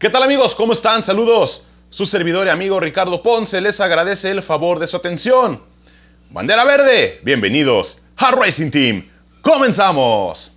¿Qué tal amigos? ¿Cómo están? Saludos. Su servidor y amigo Ricardo Ponce les agradece el favor de su atención. Bandera verde, bienvenidos a Racing Team. ¡Comenzamos!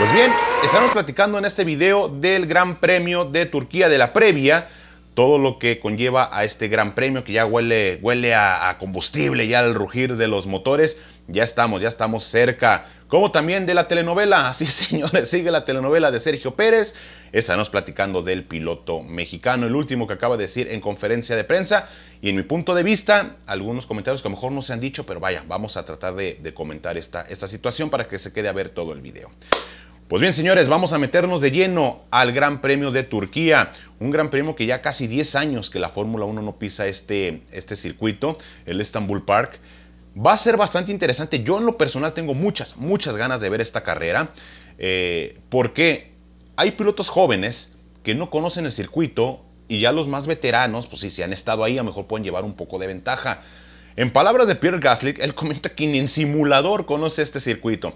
Pues bien, estamos platicando en este video del Gran Premio de Turquía de la previa todo lo que conlleva a este gran premio que ya huele, huele a, combustible, ya al rugir de los motores. Ya estamos, ya estamos cerca. Como también de la telenovela. Así, señores, sigue la telenovela de Sergio Pérez. Estamos platicando del piloto mexicano, el último que acaba de decir en conferencia de prensa. Y en mi punto de vista, algunos comentarios que a lo mejor no se han dicho, pero vaya, vamos a tratar de, de comentar esta, esta situación para que se quede a ver todo el video. Pues bien, señores, vamos a meternos de lleno al Gran Premio de Turquía. Un Gran Premio que ya casi 10 años que la Fórmula 1 no pisa este, este circuito, el Istanbul Park. Va a ser bastante interesante. Yo en lo personal tengo muchas, muchas ganas de ver esta carrera. Eh, porque hay pilotos jóvenes que no conocen el circuito y ya los más veteranos, pues si se han estado ahí, a lo mejor pueden llevar un poco de ventaja. En palabras de Pierre Gasly, él comenta que ni en simulador conoce este circuito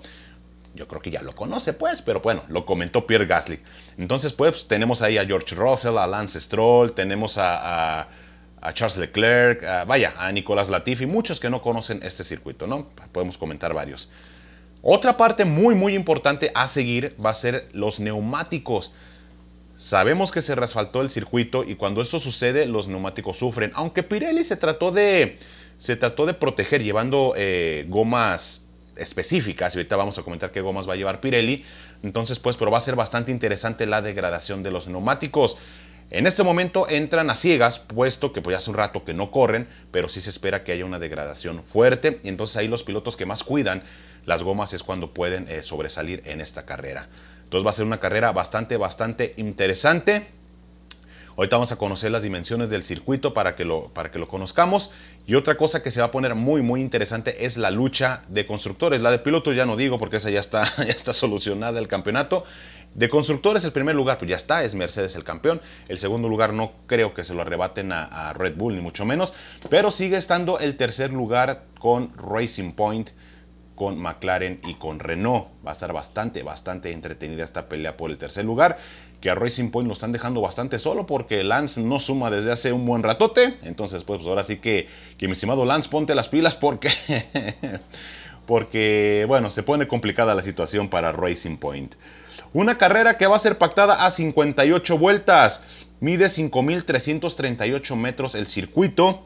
yo creo que ya lo conoce, pues, pero bueno, lo comentó Pierre Gasly. Entonces, pues, tenemos ahí a George Russell, a Lance Stroll, tenemos a, Charles Leclerc, vaya, a Nicolás Latifi, muchos que no conocen este circuito, ¿no? Podemos comentar varios. Otra parte muy, muy importante a seguir va a ser los neumáticos. Sabemos que se resfaltó el circuito y cuando esto sucede, los neumáticos sufren. Aunque Pirelli se trató de, se trató de proteger llevando eh, gomas específicas y ahorita vamos a comentar qué gomas va a llevar Pirelli. Entonces, pues, pero va a ser bastante interesante la degradación de los neumáticos. En este momento entran a ciegas, puesto que pues hace un rato que no corren, pero sí se espera que haya una degradación fuerte. Y entonces ahí los pilotos que más cuidan las gomas es cuando pueden eh, sobresalir en esta carrera. Entonces va a ser una carrera bastante, bastante interesante. Ahorita vamos a conocer las dimensiones del circuito para que, lo, para que lo conozcamos. Y otra cosa que se va a poner muy, muy interesante es la lucha de constructores. La de pilotos ya no digo porque esa ya está, ya está solucionada el campeonato. De constructores, el primer lugar, pues ya está, es Mercedes el campeón. El segundo lugar no creo que se lo arrebaten a, a, Red Bull, ni mucho menos. Pero sigue estando el tercer lugar con Racing Point, con McLaren y con Renault. Va a estar bastante, bastante entretenida esta pelea por el tercer lugar que a Racing Point lo están dejando bastante solo porque Lance no suma desde hace un buen ratote. Entonces, pues, ahora sí que, que mi estimado Lance, ponte las pilas porque, porque, bueno, se pone complicada la situación para Racing Point. Una carrera que va a ser pactada a 58 vueltas. Mide 5.338 metros el circuito.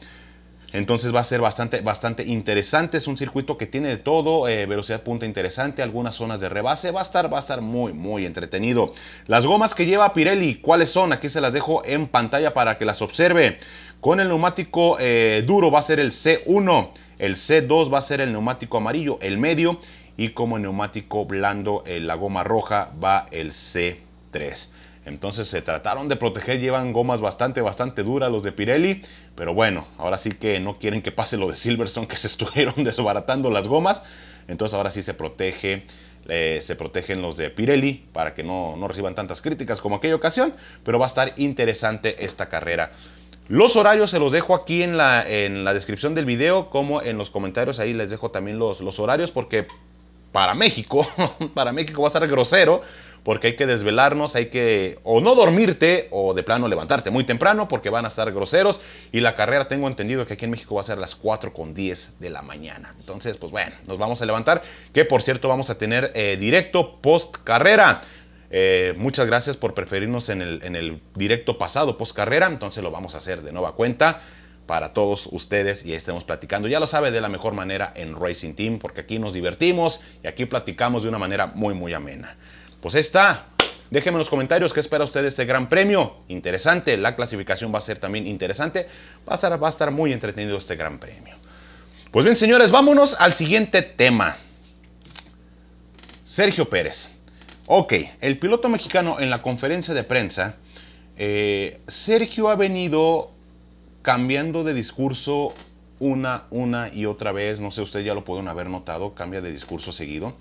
Entonces va a ser bastante, bastante interesante. Es un circuito que tiene de todo, eh, velocidad punta interesante, algunas zonas de rebase. Va a estar, va a estar muy, muy entretenido. Las gomas que lleva Pirelli, ¿cuáles son? Aquí se las dejo en pantalla para que las observe. Con el neumático eh, duro va a ser el C1. El C2 va a ser el neumático amarillo, el medio. Y como neumático blando, eh, la goma roja va el C3. Entonces se trataron de proteger, llevan gomas bastante, bastante duras los de Pirelli. Pero bueno, ahora sí que no quieren que pase lo de Silverstone, que se estuvieron desbaratando las gomas. Entonces ahora sí se protege, eh, se protegen los de Pirelli para que no, no reciban tantas críticas como aquella ocasión. Pero va a estar interesante esta carrera. Los horarios se los dejo aquí en la, en la descripción del video, como en los comentarios ahí les dejo también los, los horarios, porque para México, para México va a ser grosero, porque hay que desvelarnos, hay que o no dormirte o de plano levantarte muy temprano porque van a estar groseros y la carrera tengo entendido que aquí en México va a ser a las 4 con 10 de la mañana. Entonces, pues bueno, nos vamos a levantar, que por cierto vamos a tener eh, directo post carrera. Eh, muchas gracias por preferirnos en el, en el directo pasado post carrera, entonces lo vamos a hacer de nueva cuenta para todos ustedes y estemos platicando. Ya lo sabe de la mejor manera en Racing Team, porque aquí nos divertimos y aquí platicamos de una manera muy, muy amena. Pues está. Déjenme en los comentarios qué espera usted de este gran premio. Interesante, la clasificación va a ser también interesante. Va a estar, muy entretenido este gran premio. Pues bien, señores, vámonos al siguiente tema. Sergio Pérez. Ok, el piloto mexicano en la conferencia de prensa, eh, Sergio ha venido cambiando de discurso una, una y otra vez. No sé, ustedes ya lo pueden haber notado, cambia de discurso seguido.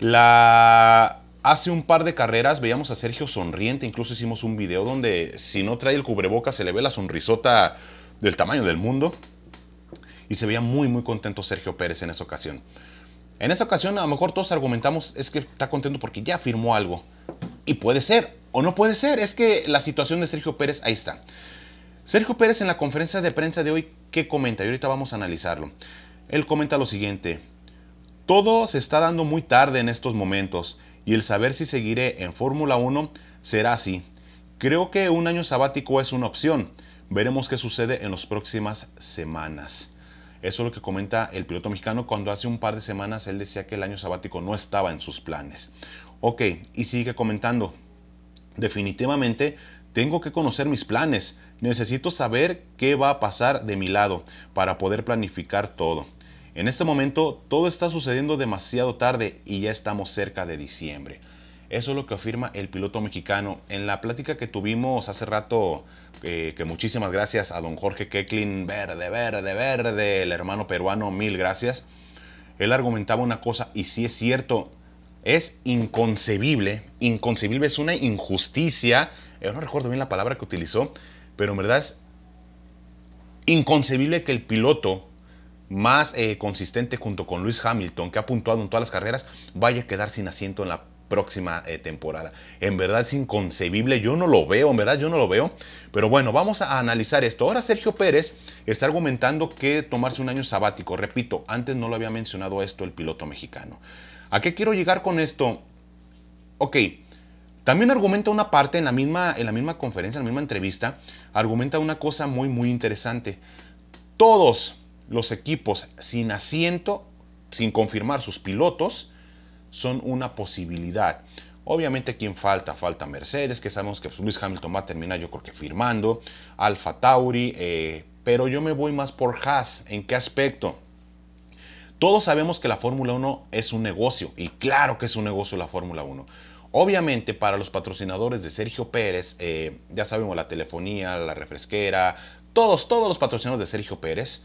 La Hace un par de carreras veíamos a Sergio sonriente, incluso hicimos un video donde si no trae el cubreboca se le ve la sonrisota del tamaño del mundo. Y se veía muy, muy contento Sergio Pérez en esa ocasión. En esa ocasión a lo mejor todos argumentamos es que está contento porque ya firmó algo. Y puede ser, o no puede ser. Es que la situación de Sergio Pérez ahí está. Sergio Pérez en la conferencia de prensa de hoy, ¿qué comenta? Y ahorita vamos a analizarlo. Él comenta lo siguiente. Todo se está dando muy tarde en estos momentos y el saber si seguiré en Fórmula 1 será así. Creo que un año sabático es una opción. Veremos qué sucede en las próximas semanas. Eso es lo que comenta el piloto mexicano cuando hace un par de semanas él decía que el año sabático no estaba en sus planes. Ok, y sigue comentando. Definitivamente tengo que conocer mis planes. Necesito saber qué va a pasar de mi lado para poder planificar todo. En este momento todo está sucediendo demasiado tarde y ya estamos cerca de diciembre. Eso es lo que afirma el piloto mexicano. En la plática que tuvimos hace rato, eh, que muchísimas gracias a don Jorge Keklin, verde, verde, verde, el hermano peruano, mil gracias. Él argumentaba una cosa y si es cierto, es inconcebible, inconcebible, es una injusticia. Yo no recuerdo bien la palabra que utilizó, pero en verdad es inconcebible que el piloto más eh, consistente junto con Luis Hamilton, que ha puntuado en todas las carreras, vaya a quedar sin asiento en la próxima eh, temporada. En verdad es inconcebible, yo no lo veo, en verdad yo no lo veo. Pero bueno, vamos a analizar esto. Ahora Sergio Pérez está argumentando que tomarse un año sabático. Repito, antes no lo había mencionado esto el piloto mexicano. ¿A qué quiero llegar con esto? Ok, también argumenta una parte en la misma, en la misma conferencia, en la misma entrevista, argumenta una cosa muy, muy interesante. Todos los equipos sin asiento, sin confirmar sus pilotos, son una posibilidad. Obviamente, ¿quién falta? Falta Mercedes, que sabemos que Luis Hamilton va a terminar, yo creo que firmando. Alfa Tauri, eh, pero yo me voy más por Haas. ¿En qué aspecto? Todos sabemos que la Fórmula 1 es un negocio, y claro que es un negocio la Fórmula 1. Obviamente, para los patrocinadores de Sergio Pérez, eh, ya sabemos la telefonía, la refresquera, todos, todos los patrocinadores de Sergio Pérez,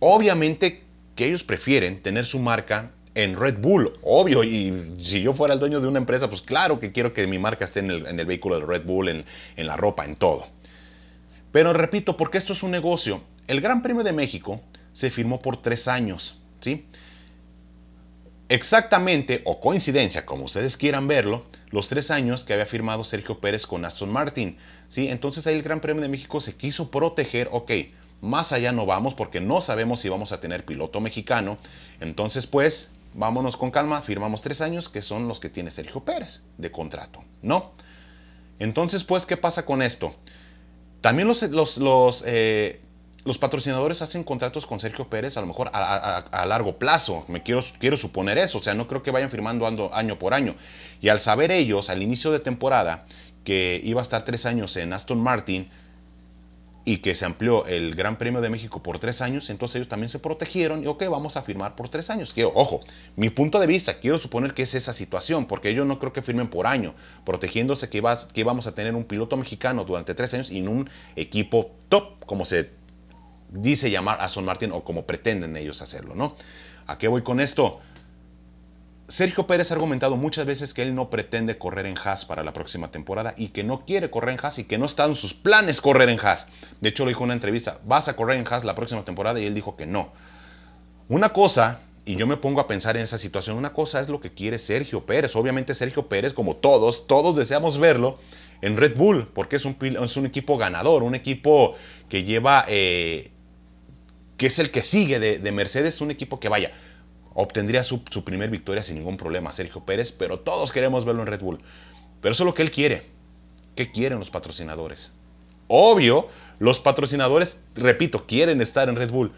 obviamente que ellos prefieren tener su marca en Red Bull, obvio, y si yo fuera el dueño de una empresa, pues claro que quiero que mi marca esté en el, vehículo de Red Bull, en, en, la ropa, en todo. Pero repito, porque esto es un negocio, el Gran Premio de México se firmó por tres años, ¿sí? Exactamente, o coincidencia, como ustedes quieran verlo, los tres años que había firmado Sergio Pérez con Aston Martin, ¿sí? Entonces ahí el Gran Premio de México se quiso proteger, ok, más allá no vamos porque no sabemos si vamos a tener piloto mexicano, entonces pues vámonos con calma, firmamos tres años, que son los que tiene Sergio Pérez de contrato, ¿no? Entonces, pues, ¿qué pasa con esto? También los, los, los, eh, patrocinadores hacen contratos con Sergio Pérez a lo mejor a, largo plazo, me quiero, quiero suponer eso, o sea, no creo que vayan firmando año por año. Y al saber ellos, al inicio de temporada, que iba a estar tres años en Aston Martin, y que se amplió el Gran Premio de México por tres años, entonces ellos también se protegieron y ok, vamos a firmar por tres años. Quiero, ojo, mi punto de vista, quiero suponer que es esa situación, porque ellos no creo que firmen por año, protegiéndose que, va, que vamos a tener un piloto mexicano durante tres años y en un equipo top, como se dice llamar a Son Martin o como pretenden ellos hacerlo, ¿no? ¿A qué voy con esto? Sergio Pérez ha argumentado muchas veces que él no pretende correr en Haas para la próxima temporada y que no quiere correr en Haas y que no está en sus planes correr en Haas. De hecho, lo dijo en una entrevista, ¿vas a correr en Haas la próxima temporada? Y él dijo que no. Una cosa, y yo me pongo a pensar en esa situación, una cosa es lo que quiere Sergio Pérez. Obviamente Sergio Pérez, como todos, todos deseamos verlo en Red Bull, porque es un, es un equipo ganador, un equipo que lleva, eh, que es el que sigue de, de Mercedes, un equipo que vaya obtendría su, primer victoria sin ningún problema, Sergio Pérez, pero todos queremos verlo en Red Bull. Pero eso es lo que él quiere. ¿Qué quieren los patrocinadores? Obvio, los patrocinadores, repito, quieren estar en Red Bull.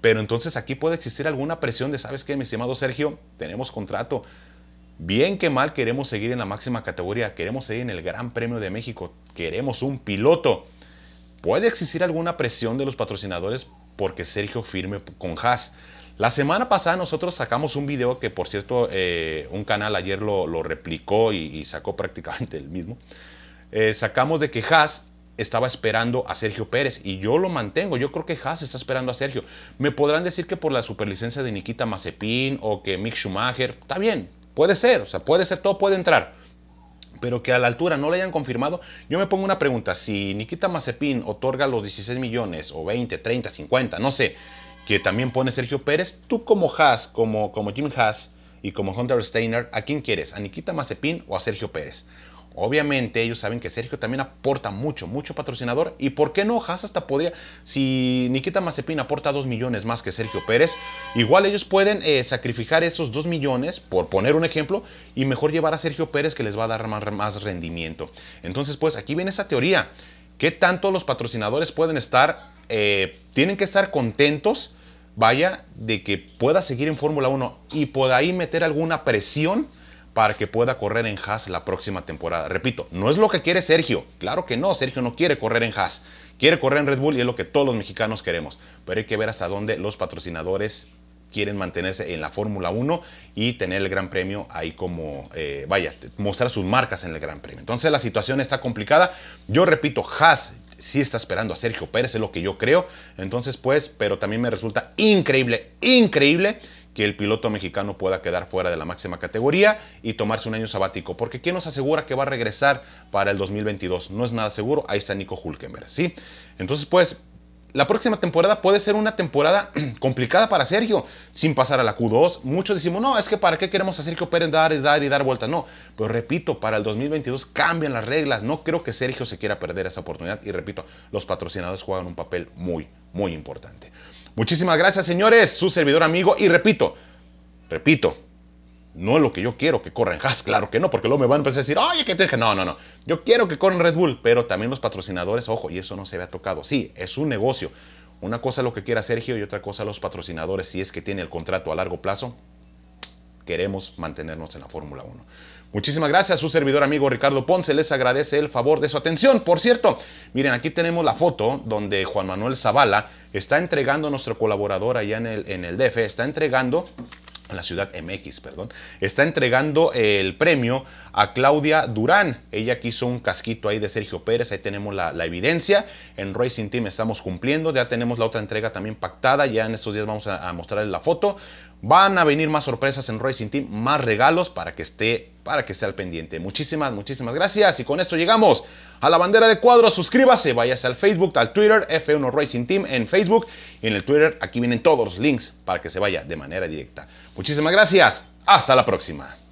Pero entonces aquí puede existir alguna presión de, ¿sabes qué, mi estimado Sergio? Tenemos contrato. Bien que mal queremos seguir en la máxima categoría, queremos seguir en el Gran Premio de México, queremos un piloto. ¿Puede existir alguna presión de los patrocinadores porque Sergio firme con Haas? La semana pasada nosotros sacamos un video que, por cierto, eh, un canal ayer lo, replicó y, sacó prácticamente el mismo. Eh, sacamos de que Haas estaba esperando a Sergio Pérez y yo lo mantengo. Yo creo que Haas está esperando a Sergio. Me podrán decir que por la superlicencia de Nikita Mazepin o que Mick Schumacher, está bien, puede ser, o sea, puede ser, todo puede entrar. pero que a la altura no le hayan confirmado, yo me pongo una pregunta, si Nikita Mazepin otorga los 16 millones o 20, 30, 50, no sé, que también pone Sergio Pérez, tú como Haas, como, como Jim Haas y como Hunter Steiner, ¿a quién quieres? ¿A Nikita Mazepin o a Sergio Pérez? Obviamente ellos saben que Sergio también aporta mucho, mucho patrocinador. ¿Y por qué no? Haas hasta podría, si Nikita Mazepin aporta 2 millones más que Sergio Pérez, igual ellos pueden eh, sacrificar esos 2 millones, por poner un ejemplo, y mejor llevar a Sergio Pérez que les va a dar más, más rendimiento. Entonces, pues aquí viene esa teoría. ¿Qué tanto los patrocinadores pueden estar, eh, tienen que estar contentos, vaya, de que pueda seguir en Fórmula 1 y por ahí meter alguna presión? para que pueda correr en Haas la próxima temporada. Repito, no es lo que quiere Sergio. Claro que no, Sergio no quiere correr en Haas. Quiere correr en Red Bull y es lo que todos los mexicanos queremos. Pero hay que ver hasta dónde los patrocinadores quieren mantenerse en la Fórmula 1 y tener el Gran Premio ahí como, eh, vaya, mostrar sus marcas en el Gran Premio. Entonces la situación está complicada. Yo repito, Haas sí está esperando a Sergio Pérez, es lo que yo creo. Entonces, pues, pero también me resulta increíble, increíble que el piloto mexicano pueda quedar fuera de la máxima categoría y tomarse un año sabático. Porque ¿quién nos asegura que va a regresar para el 2022? No es nada seguro. Ahí está Nico Hulkenberg, ¿sí? Entonces, pues, la próxima temporada puede ser una temporada complicada para Sergio, sin pasar a la Q2. Muchos decimos, no, es que para qué queremos a Sergio Pérez dar y dar y dar vueltas. No, pero repito, para el 2022 cambian las reglas. No creo que Sergio se quiera perder esa oportunidad. Y repito, los patrocinadores juegan un papel muy, muy importante. Muchísimas gracias, señores. Su servidor amigo. Y repito, repito, no es lo que yo quiero que corran Haas, claro que no, porque luego me van a empezar a decir, oye, que te dije, no, no, no, yo quiero que corran Red Bull, pero también los patrocinadores, ojo, y eso no se había tocado, sí, es un negocio, una cosa lo que quiera Sergio y otra cosa los patrocinadores, si es que tiene el contrato a largo plazo, queremos mantenernos en la Fórmula 1. Muchísimas gracias, su servidor amigo Ricardo Ponce les agradece el favor de su atención. Por cierto, miren, aquí tenemos la foto donde Juan Manuel Zavala está entregando, nuestro colaborador allá en el, en el DF, está entregando en la ciudad MX, perdón, está entregando el premio a Claudia Durán. Ella quiso un casquito ahí de Sergio Pérez, ahí tenemos la, evidencia. En Racing Team estamos cumpliendo, ya tenemos la otra entrega también pactada, ya en estos días vamos a, a mostrarles la foto. Van a venir más sorpresas en Racing Team, más regalos para que esté, para que esté al pendiente. Muchísimas, muchísimas gracias. Y con esto llegamos a la bandera de cuadros. Suscríbase, váyase al Facebook, al Twitter, F1 Racing Team en Facebook. Y en el Twitter, aquí vienen todos los links para que se vaya de manera directa. Muchísimas gracias. Hasta la próxima.